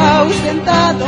ausentado.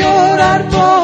llorar por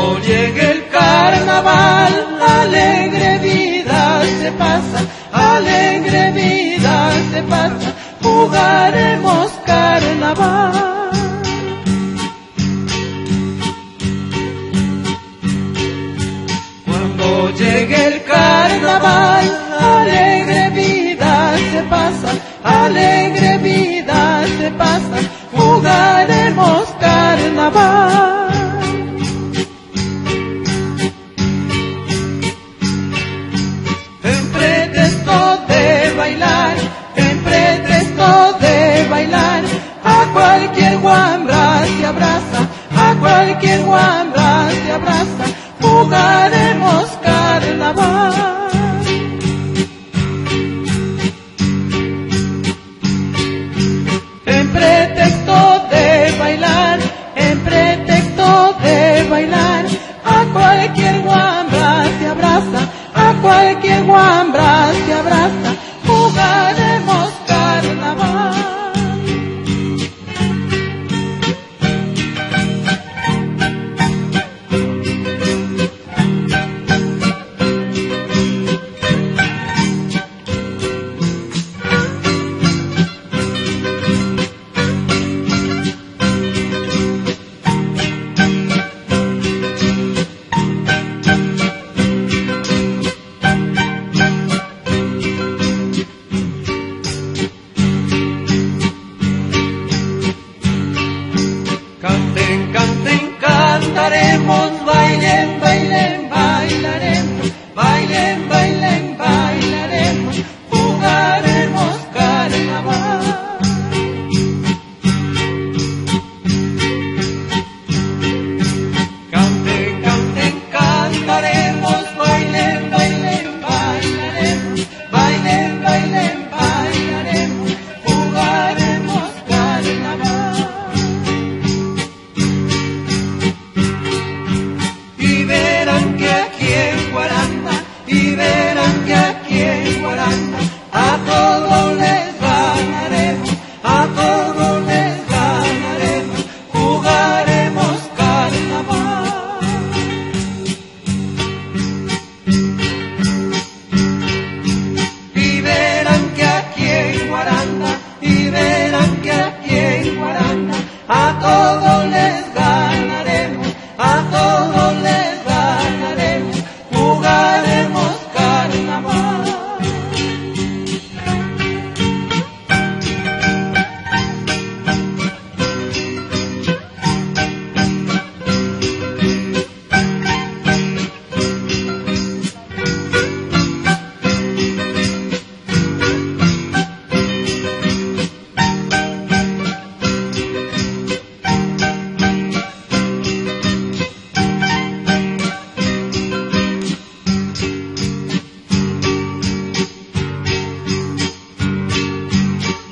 Cuando llegue el carnaval, alegre vida se pasa, alegre vida se pasa, jugaremos carnaval. Cuando llegue el carnaval, alegre vida se pasa, alegre vida se pasa. A cualquier guambra te abraza, a cualquier guambra te abraza. Jugaremos carnaval.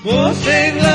We'll sing